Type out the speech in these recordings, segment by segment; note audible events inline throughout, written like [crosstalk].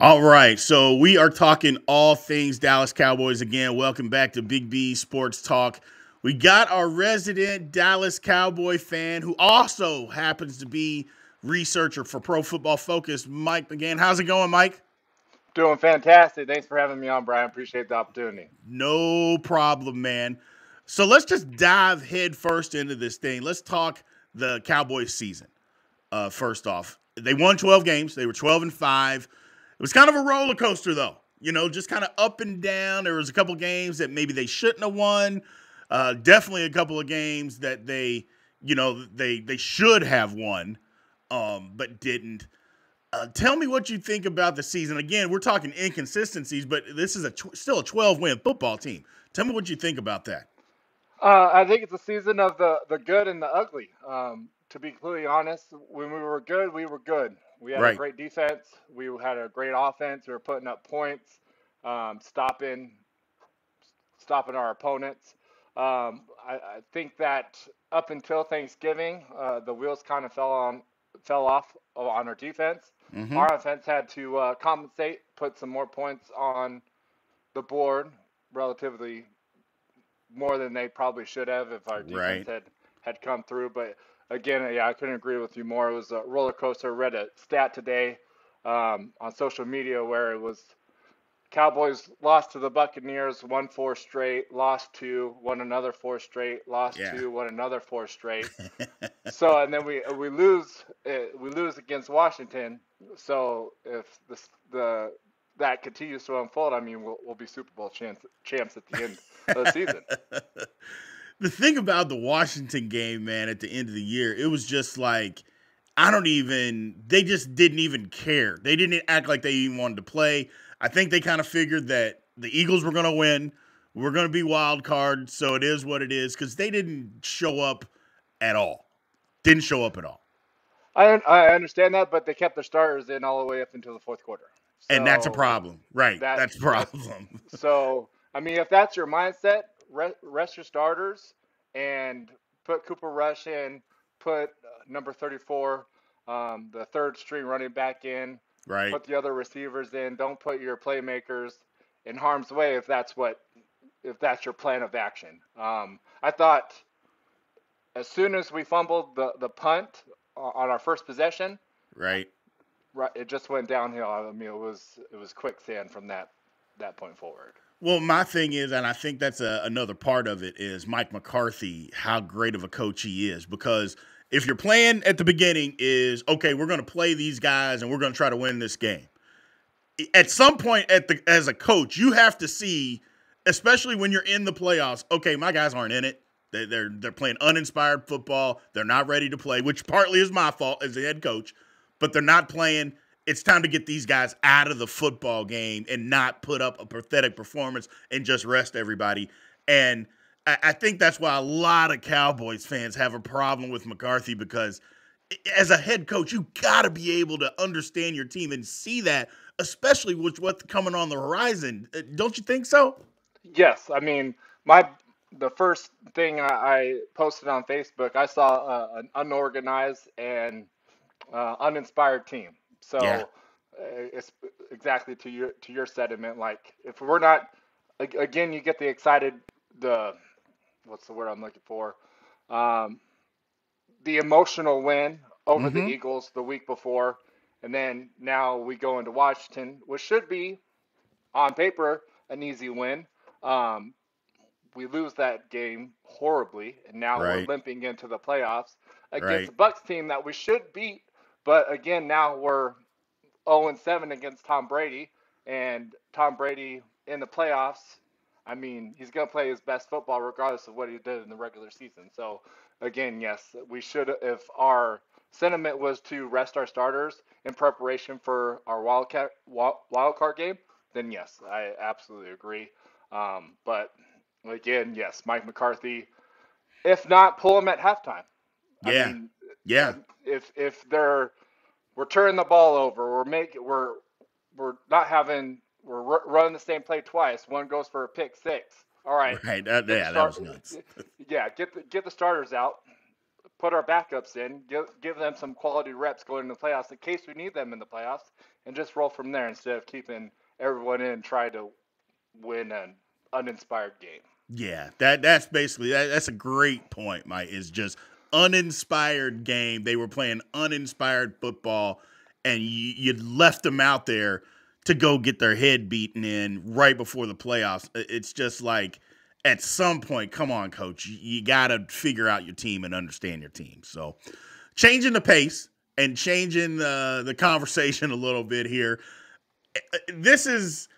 All right, so we are talking all things Dallas Cowboys again. Welcome back to Big B Sports Talk. We got our resident Dallas Cowboy fan who also happens to be researcher for Pro Football Focus, Mike McGann. How's it going, Mike? Doing fantastic. Thanks for having me on, Brian. Appreciate the opportunity. No problem, man. So let's just dive headfirst into this thing. Let's talk the Cowboys season. Uh, first off, they won 12 games. They were 12 and 5. It was kind of a roller coaster, though. You know, just kind of up and down. There was a couple games that maybe they shouldn't have won. Uh, definitely a couple of games that they, you know, they they should have won, um, but didn't. Uh, tell me what you think about the season. Again, we're talking inconsistencies, but this is a still a 12 win football team. Tell me what you think about that. Uh, I think it's a season of the the good and the ugly. Um, to be completely honest, when we were good, we were good. We had Right. a great defense. We had a great offense. We were putting up points, um, stopping stopping our opponents. Um, I, I think that up until Thanksgiving, uh, the wheels kind of fell on fell off on our defense. Mm-hmm. Our offense had to uh, compensate, put some more points on the board, relatively more than they probably should have if our defense Right. had had come through. But again, yeah, I couldn't agree with you more. It was a roller coaster. Read a stat today um, on social media where it was Cowboys lost to the Buccaneers, won four straight, lost two, won another four straight, lost Yeah. two, won another four straight. [laughs] so and then we we lose uh, we lose against Washington. So if this the that continues to unfold, I mean, we'll, we'll be Super Bowl champs champs at the end of the season. [laughs] the thing about the Washington game, man, at the end of the year, it was just like I don't even they just didn't even care. They didn't act like they even wanted to play. I think they kind of figured that the Eagles were going to win. We're going to be wild card, so it is what it is cuz they didn't show up at all. Didn't show up at all. I I understand that, but they kept their starters in all the way up until the fourth quarter. And that's a problem. Right. that- that's a problem. [laughs] So, I mean, if that's your mindset, re- rest your starters and put Cooper Rush in, put uh, number 34, um, the third string running back in, right. put the other receivers in. Don't put your playmakers in harm's way if that's what if that's your plan of action. Um, I thought as soon as we fumbled the, the punt on our first possession, Right. right, it just went downhill. I mean, it was it was quicksand from that that point forward. Well, my thing is, and I think that's a, another part of it, is Mike McCarthy, how great of a coach he is. Because if your plan at the beginning is, okay, we're going to play these guys and we're going to try to win this game, at some point at the as a coach, you have to see, especially when you're in the playoffs, okay, my guys aren't in it. They, they're they're playing uninspired football. They're not ready to play, which partly is my fault as the head coach, but they're not playing. It's time to get these guys out of the football game and not put up a pathetic performance and just rest everybody. And I, think that's why a lot of Cowboys fans have a problem with McCarthy because as a head coach, you got to be able to understand your team and see that, especially with what's coming on the horizon. Uh, Don't you think so? Yes, I mean my the first thing I, I posted on Facebook, I saw uh, an unorganized and uh, uninspired team. So Yeah. uh, it's exactly to your to your sentiment. Like if we're not again, you get the excited the what's the word I'm looking for? Um, the emotional win over the Mhm. Eagles the week before, and then now we go into Washington, which should be on paper an easy win. Um, we lose that game horribly, and now Right. we're limping into the playoffs against Right. Bucks team that we should beat. But again, now we're 0 and 7 against Tom Brady, and Tom Brady in the playoffs. I mean, he's going to play his best football regardless of what he did in the regular season. So again, yes, we should. If our sentiment was to rest our starters in preparation for our wildcat wild, wild card game, then yes, I absolutely agree. Um, but again, yes, Mike McCarthy. If not, pull him at halftime. Yeah. I mean, Yeah. if if they're we're turning the ball over, we're making we're we're not having we're ru- running the same play twice. One goes for a pick six. All right. Right. The yeah, that was nuts. [laughs] Yeah, get the get the starters out. put our backups in, give, give them some quality reps going into the playoffs in case we need them in the playoffs, and just roll from there instead of keeping everyone in trying to win an uninspired game. Yeah, that that's basically that, that's a great point, Mike. Is just uninspired game. They were playing uninspired football, and you, you left them out there to go get their head beaten in right before the playoffs. It's just like at some point, come on, coach, you, got to figure out your team and understand your team. So, changing the pace and changing the the conversation a little bit here. Eh, eh, this is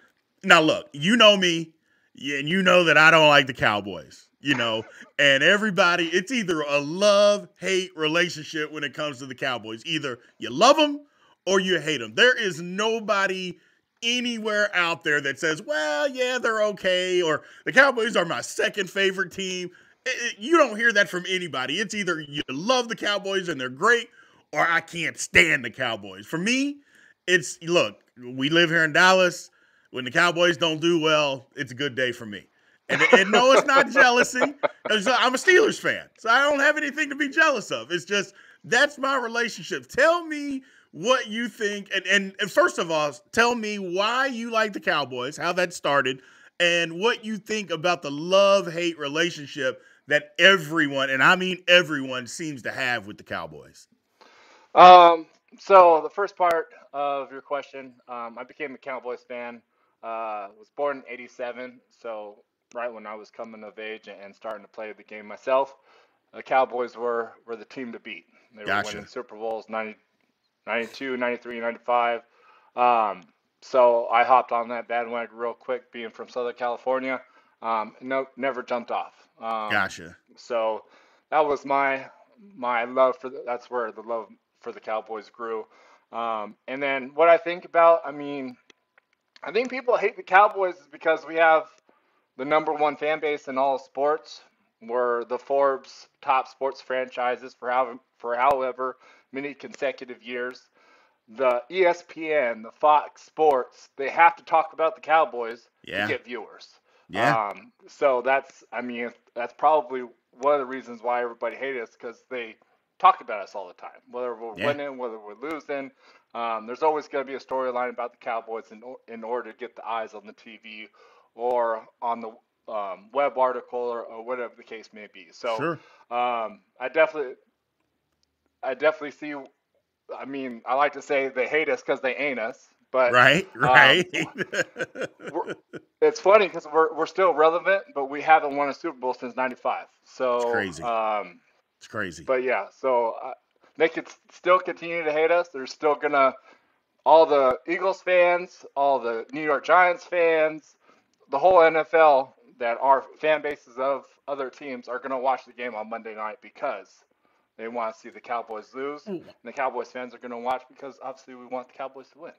now look, you know me, and you know that I don't like the Cowboys. You know, and everybody, it's either a love hate relationship when it comes to the Cowboys. Either you love them or you hate them. There is nobody anywhere out there that says, well, yeah, they're okay, or the Cowboys are my second favorite team. It, it, you don't hear that from anybody. It's either you love the Cowboys and they're great, or I can't stand the Cowboys. For me, it's look, we live here in Dallas. When the Cowboys don't do well, it's a good day for me. And, and no, it's not jealousy. I'm a Steelers fan, so I don't have anything to be jealous of. It's just that's my relationship. Tell me what you think, and, and, and first of all, tell me why you like the Cowboys, how that started, and what you think about the love hate relationship that everyone, and I mean everyone, seems to have with the Cowboys. Um. So the first part of your question, um, I became a Cowboys fan. Uh, was born in '87, so right when I was coming of age and starting to play the game myself, the Cowboys were were the team to beat. They gotcha. were winning Super Bowls 90, 92, 93, 95. Um, so I hopped on that bandwagon real quick, being from Southern California. Um, no, never jumped off. Um, gotcha. So that was my my love for the, that's where the love for the Cowboys grew. Um, and then what I think about, I mean, I think people hate the Cowboys because we have the number one fan base in all sports. We're the Forbes top sports franchises for how for however many consecutive years. The ESPN, the Fox Sports, they have to talk about the Cowboys yeah. to get viewers. Yeah. Um, so that's, I mean, that's probably one of the reasons why everybody hates us because they talk about us all the time, whether we're yeah. winning, whether we're losing. Um, there's always going to be a storyline about the Cowboys in, in order to get the eyes on the TV or on the um, web article or, or, whatever the case may be. So sure. um, I definitely I definitely see. I mean, I like to say they hate us because they ain't us. But right, um, right. Um, it's funny because we're we're still relevant, but we haven't won a Super Bowl since '95. So it's crazy. Um, it's crazy. But yeah, so uh, they could still continue to hate us. They're still gonna all the Eagles fans, all the New York Giants fans, the whole NFL that are fan bases of other teams are gonna watch the game on Monday night because they want to see the Cowboys lose, mm. and the Cowboys fans are going to watch because obviously we want the Cowboys to win.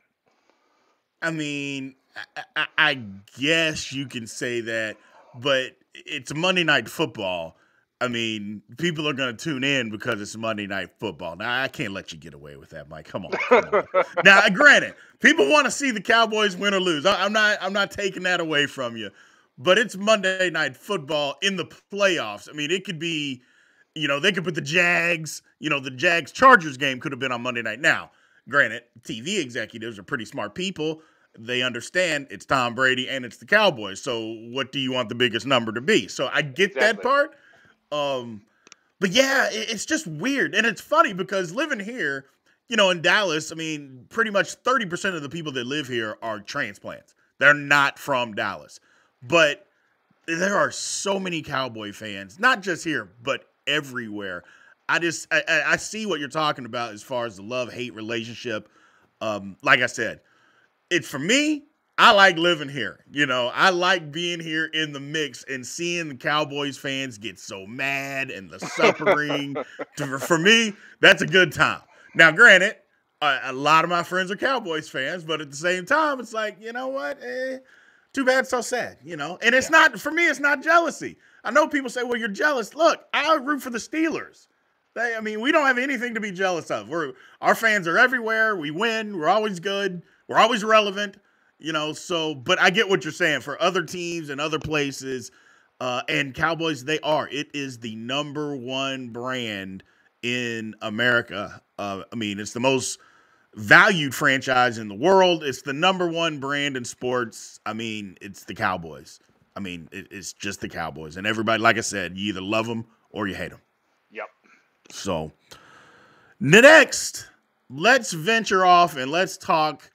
I mean, I, I, I guess you can say that, but it's Monday Night Football. I mean, people are going to tune in because it's Monday Night Football. Now, I can't let you get away with that, Mike. Come on. Come on. [laughs] now, granted, people want to see the Cowboys win or lose. I, I'm not. I'm not taking that away from you, but it's Monday Night Football in the playoffs. I mean, it could be you know, they could put the Jags, you know, the Jags Chargers game could have been on Monday night. Now, granted, TV executives are pretty smart people. They understand it's Tom Brady and it's the Cowboys. So what do you want the biggest number to be? So I get exactly. that part. Um, but yeah, it's just weird. And it's funny because living here, you know, in Dallas, I mean, pretty much 30% of the people that live here are transplants. They're not from Dallas. But there are so many Cowboy fans, not just here, but everywhere. I just I, I see what you're talking about as far as the love hate relationship. Um, like I said, it's for me. I like living here. You know, I like being here in the mix and seeing the Cowboys fans get so mad and the suffering. [laughs] for me, that's a good time. Now, granted, a, a, lot of my friends are Cowboys fans, but at the same time, it's like, you know what? Eh, too bad, so sad. You know, and it's yeah. not for me. It's not jealousy. I know people say, well, you're jealous. Look, I root for the Steelers. They, I mean, we don't have anything to be jealous of. We're our fans are everywhere. We win. We're always good. We're always relevant. You know, so but I get what you're saying for other teams and other places. Uh, and Cowboys, they are. It is the number one brand in America. Uh, I mean, it's the most valued franchise in the world. It's the number one brand in sports. I mean, it's the Cowboys. I mean, it, it's just the Cowboys, and everybody. Like I said, you either love them or you hate them. Yep. So, next, let's venture off and let's talk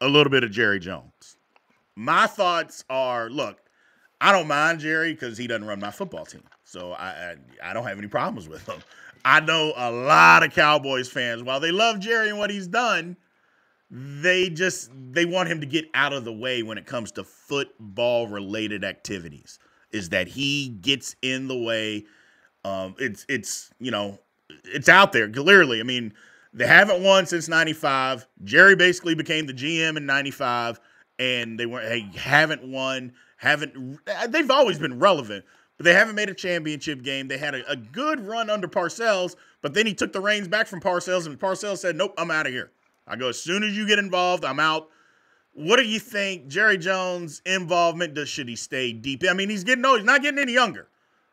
a little bit of Jerry Jones. My thoughts are: look, I don't mind Jerry because he doesn't run my football team, so I, I I don't have any problems with him. I know a lot of Cowboys fans, while they love Jerry and what he's done, they just they want him to get out of the way when it comes to football related activities. Is that he gets in the way? Um, it's it's you know it's out there clearly. I mean, they haven't won since '95. Jerry basically became the GM in '95, and they weren't they haven't won. Haven't they've always been relevant, but they haven't made a championship game. They had a, a, good run under Parcells, but then he took the reins back from Parcells, and Parcells said, Nope, I'm out of here. I go, as soon as you get involved, I'm out. What do you think Jerry Jones' involvement does? Should he stay deep? I mean, he's getting old. He's not getting any younger.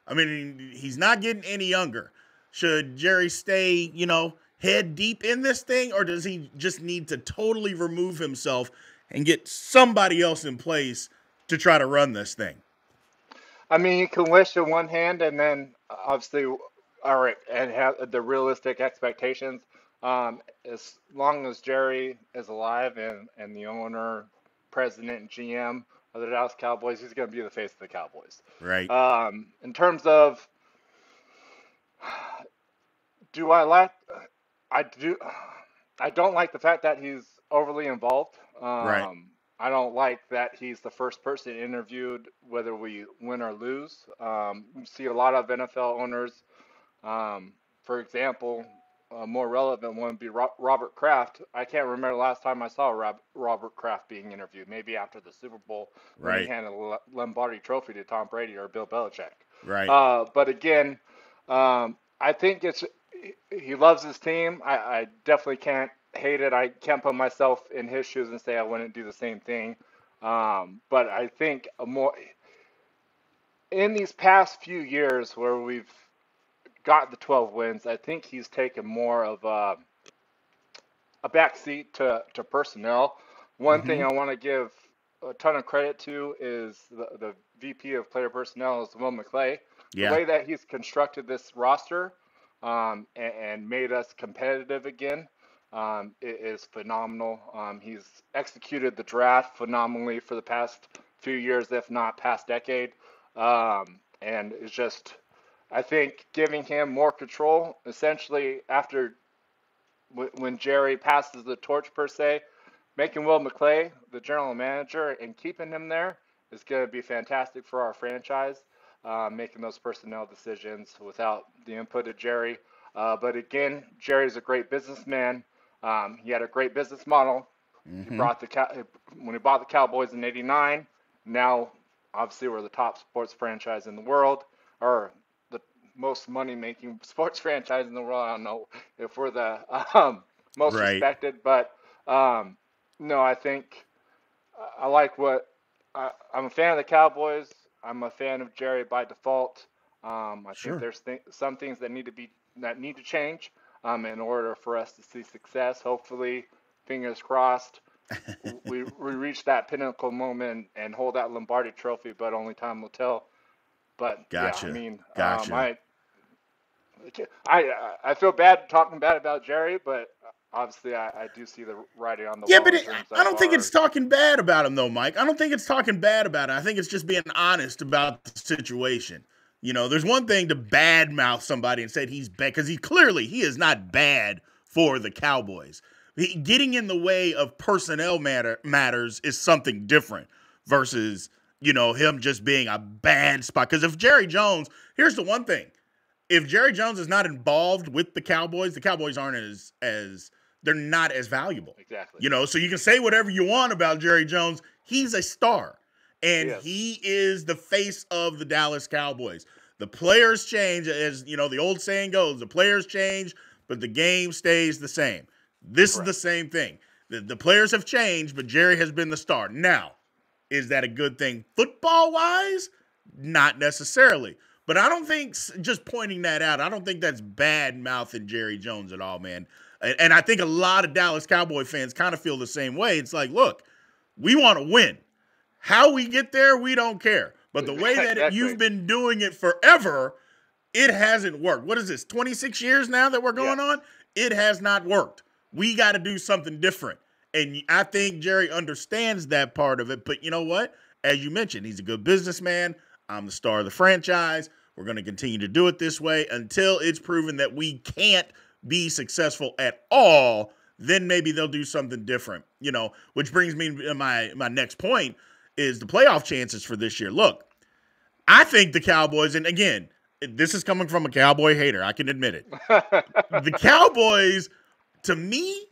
I mean, he's not getting any younger. Should Jerry stay, you know, head deep in this thing, or does he just need to totally remove himself and get somebody else in place to try to run this thing? I mean, you can wish in one hand, and then obviously, all right, and have the realistic expectations. Um, as long as Jerry is alive and, and the owner, president, and GM of the Dallas Cowboys, he's going to be the face of the Cowboys. Right. Um, in terms of, do I like? I do. I don't like the fact that he's overly involved. Um, right. I don't like that he's the first person interviewed, whether we win or lose. Um, we see a lot of NFL owners. Um, for example, a more relevant one would be Robert Kraft. I can't remember the last time I saw Rob, Robert Kraft being interviewed. Maybe after the Super Bowl when he handed the Lombardi Trophy to Tom Brady or Bill Belichick. Right. Uh, but again, um, I think it's he loves his team. I, I definitely can't hate it. I can't put myself in his shoes and say I wouldn't do the same thing. Um, but I think a more in these past few years where we've got the 12 wins, I think he's taken more of a, a backseat to, to personnel. One mm-hmm. thing I want to give a ton of credit to is the, the VP of player personnel is Will McClay. Yeah. The way that he's constructed this roster um, and, and, made us competitive again um, is phenomenal. Um, he's executed the draft phenomenally for the past few years, if not past decade, um, and it's just, I think, giving him more control. Essentially, after w- when Jerry passes the torch per se, making Will McClay the general manager and keeping him there is going to be fantastic for our franchise. Uh, making those personnel decisions without the input of Jerry. Uh, but again, Jerry is a great businessman. Um, he had a great business model. Mm-hmm. He brought the when he bought the Cowboys in '89. Now, obviously, we're the top sports franchise in the world, or the most money-making [laughs] sports franchise in the world. I don't know if we're the um, most right. respected, but um, no, I think I like what I, am a fan of the Cowboys. I'm a fan of Jerry by default. Um, I sure. think there's th- some things that need to be that need to change um, in order for us to see success. Hopefully, fingers crossed, [laughs] we, we reach that pinnacle moment and hold that Lombardi trophy, but only time will tell. But gotcha. yeah, I mean, gotcha. Um, I, I I feel bad talking bad about Jerry, but obviously I, I do see the writing on the yeah, wall. Yeah, but it, I don't think it's talking bad about him though, Mike. I don't think it's talking bad about it. I think it's just being honest about the situation. You know, there's one thing to badmouth somebody and say he's bad because he clearly he is not bad for the Cowboys. He, getting in the way of personnel matter matters is something different versus you know him just being a bad spot. Because if Jerry Jones, here's the one thing: if Jerry Jones is not involved with the Cowboys, the Cowboys aren't as as they're not as valuable. Exactly. You know, so you can say whatever you want about Jerry Jones. He's a star and yes. he is the face of the Dallas Cowboys. The players change, as you know, the old saying goes: the players change, but the game stays the same. This Correct. is the same thing. The, the players have changed, but Jerry has been the star. Now, is that a good thing football wise? Not necessarily. But I don't think just pointing that out, I don't think that's bad mouthing Jerry Jones at all, man. And, I think a lot of Dallas Cowboy fans kind of feel the same way. It's like, look, we want to win. How we get there, we don't care. But the way [laughs] that exactly. you've been doing it forever, it hasn't worked. What is this, 26 years now that we're going yeah. on? It has not worked. We got to do something different. And I think Jerry understands that part of it. But you know what? As you mentioned, he's a good businessman. I'm the star of the franchise. We're going to continue to do it this way until it's proven that we can't be successful at all. Then maybe they'll do something different, you know. Which brings me to my my next point is the playoff chances for this year. Look, I think the Cowboys, and again, this is coming from a Cowboy hater. I can admit it. the [laughs] Cowboys, to me,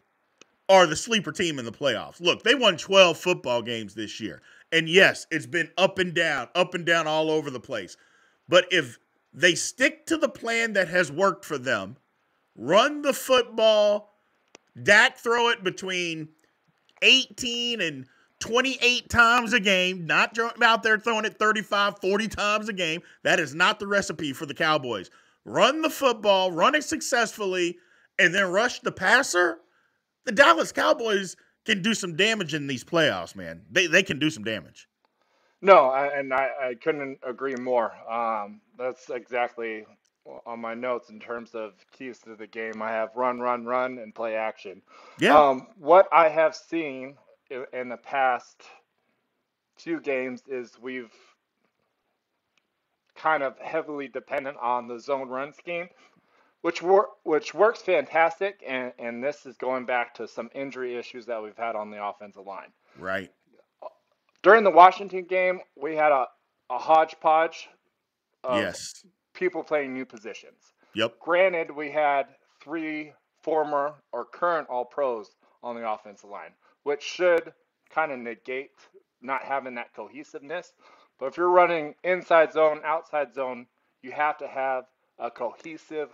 are the sleeper team in the playoffs. Look, they won 12 football games this year. And yes, it's been up and down, up and down all over the place. But if they stick to the plan that has worked for them, run the football, Dak throw it between 18 and 28 times a game, not out there throwing it 35, 40 times a game. That is not the recipe for the Cowboys. Run the football, run it successfully, and then rush the passer. The Dallas Cowboys can do some damage in these playoffs, man. They they can do some damage. No, I, and I, I couldn't agree more. Um, that's exactly on my notes in terms of keys to the game. I have run, run, run, and play action. Yeah. Um, what I have seen in, the past two games is we've kind of heavily dependent on the zone run scheme which wor- which works fantastic. And and this is going back to some injury issues that we've had on the offensive line. Right. During the Washington game, we had a, a hodgepodge of yes. People playing new positions. Yep. Granted, we had three former or current All Pros on the offensive line, which should kind of negate not having that cohesiveness. But if you're running inside zone, outside zone, you have to have a cohesive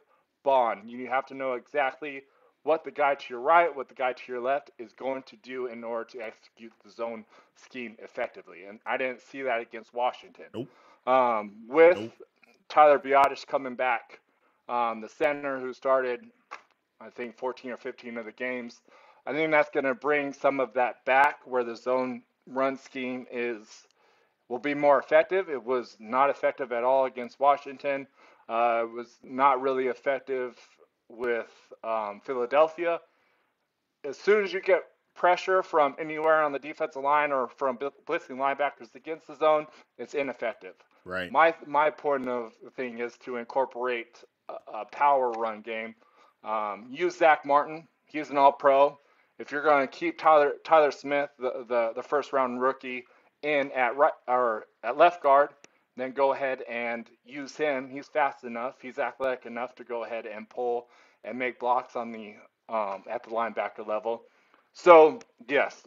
bond. You have to know exactly what the guy to your right, what the guy to your left is going to do in order to execute the zone scheme effectively. And I didn't see that against Washington. Nope. Um, with nope. Tyler Biadasz coming back, um, the center who started, I think, 14 or 15 of the games, I think that's going to bring some of that back where the zone run scheme is will be more effective. It was not effective at all against Washington. Uh, was not really effective with um, Philadelphia. As soon as you get pressure from anywhere on the defensive line or from blitzing linebackers against the zone, it's ineffective. Right. My my point of thing is to incorporate a, a power run game. Um, use Zack Martin. He's an All Pro. If you're going to keep Tyler Tyler Smith, the, the the first round rookie, in at right or at left guard, then go ahead and use him. He's fast enough. He's athletic enough to go ahead and pull and make blocks on the um, at the linebacker level. So yes,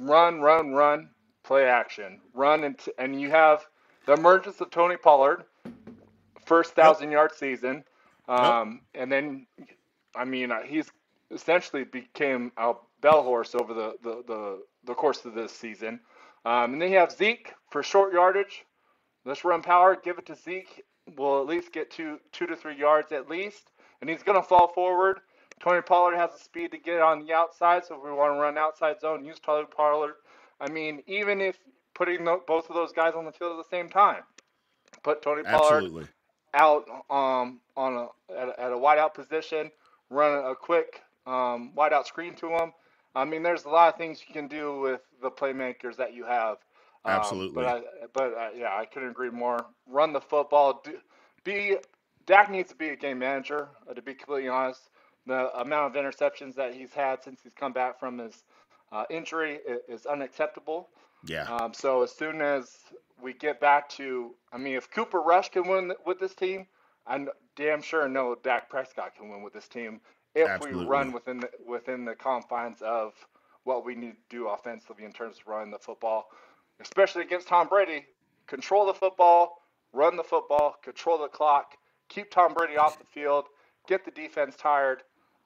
run, run, run, play action, run, and and you have the emergence of Tony Pollard, first thousand yep. yard season, um, yep. and then I mean uh, he's essentially became a bell horse over the the the, the course of this season. Um, and then you have Zeke for short yardage. Let's run power, give it to Zeke. We'll at least get two two to three yards at least. And he's gonna fall forward. Tony Pollard has the speed to get on the outside, so if we want to run outside zone, use Tony Pollard. I mean, even if putting the, both of those guys on the field at the same time, put Tony Pollard Absolutely. out um, on a at, a at a wideout position, run a quick um, wideout screen to him. I mean, there's a lot of things you can do with the playmakers that you have. Um, Absolutely. But I, but uh, yeah, I couldn't agree more. Run the football. Do, be Dak needs to be a game manager. Uh, to be completely honest, the amount of interceptions that he's had since he's come back from his uh, injury is, is, unacceptable. Yeah. Um, so as soon as we get back to, I mean, if Cooper Rush can win with this team, I'm damn sure know Dak Prescott can win with this team if Absolutely. we run within the, within the confines of what we need to do offensively in terms of running the football especially against Tom Brady, control the football, run the football, control the clock, keep Tom Brady off the field, get the defense tired,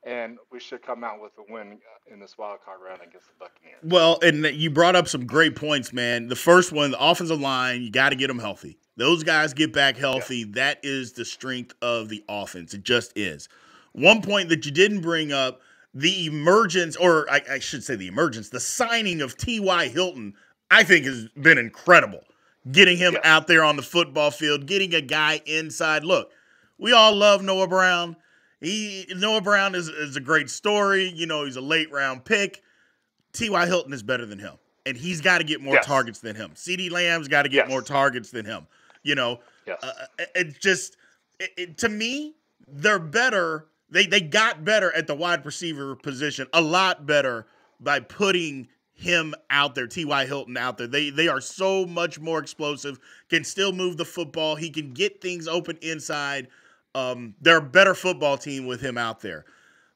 and we should come out with a win uh, in this wild card round against the Buccaneers. Well, and you brought up some great points, man. The first one, the offensive line, you got to get them healthy. those guys get back healthy, yeah. that is the strength of the offense. It just is. One point that you didn't bring up the emergence, or I, I should say the emergence, the signing of T.Y. Hilton, I think has been incredible. Getting him out there on the football field, getting a guy inside. Look, we all love Noah Brown. He Noah Brown is, is a great story. You know, he's a late round pick. T.Y. Hilton is better than him. And he's got to get more yes. targets than him. CeeDee Lamb's got to get yes. more targets than him. You know, yes. uh, it just, it, it, to me, they're better. They, they got better at the wide receiver position, a lot better by putting him out there, T.Y. Hilton out there. They they are so much more explosive, can still move the football. He can get things open inside. Um, they're a better football team with him out there.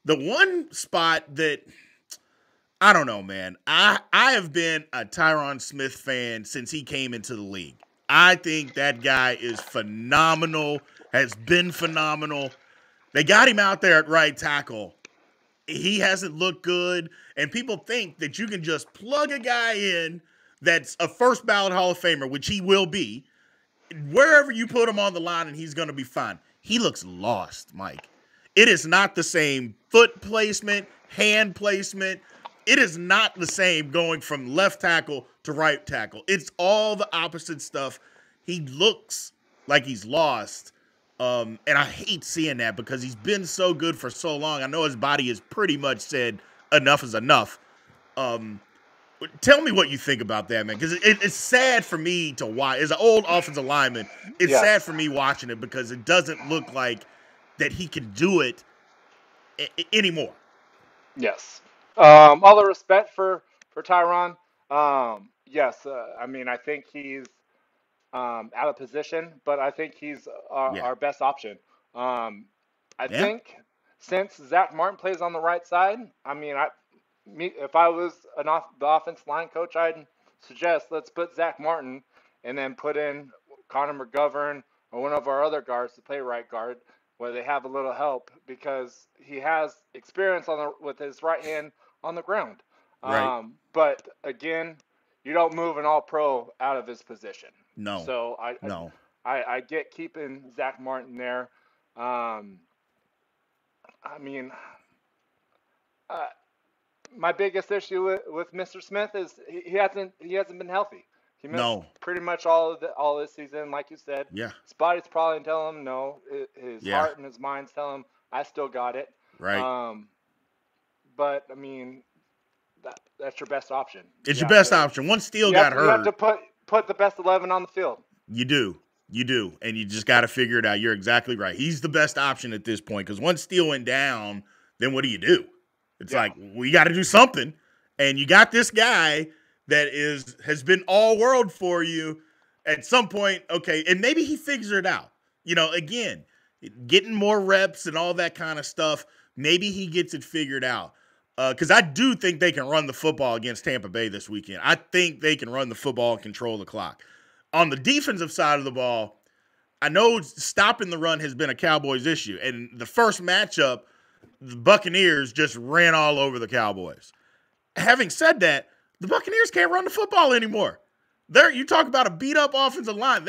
The one spot that I don't know, man. I I have been a Tyron Smith fan since he came into the league. I think that guy is phenomenal, has been phenomenal. They got him out there at right tackle. He hasn't looked good, and people think that you can just plug a guy in that's a first ballot Hall of Famer, which he will be, wherever you put him on the line, and he's going to be fine he looks lost, Mike. It is not the same foot placement, hand placement. It is not the same going from left tackle to right tackle. It's all the opposite stuff. He looks like he's lost. Um, and I hate seeing that because he's been so good for so long. I know his body has pretty much said enough is enough. Um, Tell me what you think about that, man, because it, it's sad for me to watch. As an old offensive lineman, it's yeah. sad for me watching it because it doesn't look like that he can do it anymore. Yes. Um, all the respect for for Tyron. Um, yes, uh, I mean I think he's um, out of position, but I think he's our, yeah. our best option. Um, I yeah. think since Zack Martin plays on the right side, I mean I me if I was an off the offense line coach, I'd suggest let's put Zack Martin and then put in Connor McGovern or one of our other guards to play right guard where they have a little help because he has experience on the with his right hand on the ground. Right. Um, but again, you don't move an all pro out of his position. No. So I no. I, I get keeping Zack Martin there. Um, I mean, uh, my biggest issue with, with Mr. Smith is he, he hasn't he hasn't been healthy. He missed no. pretty much all of the, all this season, like you said. Yeah. His body's probably telling him no. His yeah. heart and his mind's telling him I still got it. Right. Um, but I mean, that, that's your best option. It's you your best to, option. Once Steele got have, hurt, you have to put put the best eleven on the field. You do. You do, and you just got to figure it out. You're exactly right. He's the best option at this point because once Steele went down, then what do you do? It's yeah. like we got to do something, and you got this guy that is has been all world for you. At some point, okay, and maybe he figures it out. You know, again, getting more reps and all that kind of stuff. Maybe he gets it figured out. Because uh, I do think they can run the football against Tampa Bay this weekend. I think they can run the football and control the clock. On the defensive side of the ball, I know stopping the run has been a Cowboys issue. And the first matchup the Buccaneers just ran all over the Cowboys. Having said that, the Buccaneers can't run the football anymore. There, you talk about a beat up offensive line. They